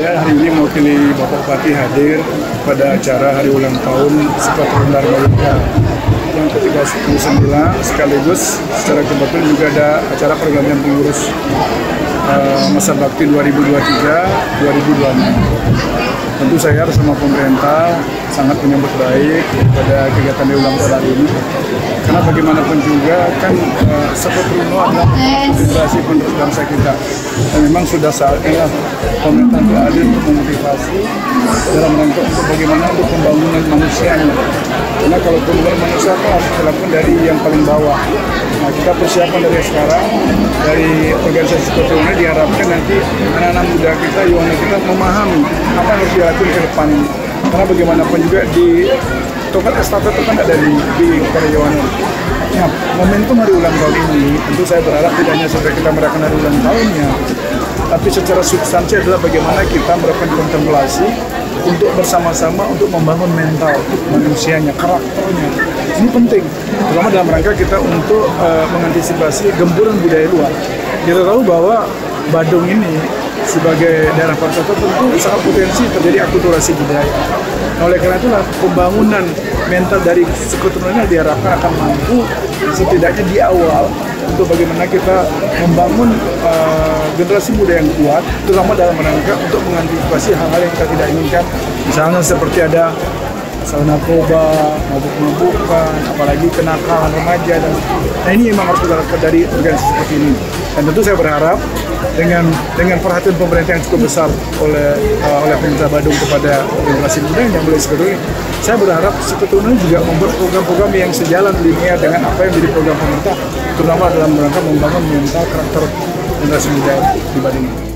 ini mewakili Bapak Bupati hadir pada acara hari ulang tahun Sekretariat Dharma yang ke-39 sekaligus secara kebetulan juga ada acara pergantian pengurus masa bakti 2023-2026 tentu saya bersama pemerintah sangat menyambut baik pada kegiatan di ulang tahun ini. Karena bagaimanapun juga kan uh, seperti itu adalah generasi penerus bangsa kita. Dan memang sudah saatnya pemerintah itu hadir untuk memotivasi dalam rangka untuk bagaimana untuk pembangunan manusianya. Karena kalau pembangunan manusia itu harus dilakukan dari yang paling bawah. Nah kita persiapan dari sekarang dari organisasi seperti ini diharapkan nanti anak-anak muda kita, Yohana kita memahami apa yang harus dilakukan ke depan ini karena bagaimanapun juga di tongkat estafet itu kan ada di, di Yohana Nah, momentum hari ulang tahun ini tentu saya berharap tidak hanya sampai kita merayakan hari ulang tahunnya, tapi secara substansi adalah bagaimana kita melakukan kontemplasi untuk bersama-sama untuk membangun mental manusianya, karakternya. Ini penting, terutama dalam rangka kita untuk uh, mengantisipasi gemburan budaya luar. Kita tahu bahwa Badung ini sebagai daerah pariwisata tentu sangat potensi terjadi akulturasi budaya. Nah, oleh karena itulah pembangunan mental dari sekutunya diharapkan akan mampu setidaknya di awal untuk bagaimana kita membangun uh, generasi muda yang kuat, terutama dalam rangka untuk mengantisipasi hal-hal yang kita tidak inginkan. Misalnya seperti ada masalah narkoba, mabuk-mabukan, apalagi kenakalan remaja dan nah ini memang harus kita lakukan dari organisasi seperti ini. Dan tentu saya berharap dengan dengan perhatian pemerintah yang cukup besar oleh uh, oleh pemerintah Badung kepada generasi muda yang mulai sekarang saya berharap sebetulnya juga membuat program-program yang sejalan linear dengan apa yang menjadi program pemerintah terutama dalam rangka membangun mental karakter generasi muda di Badung.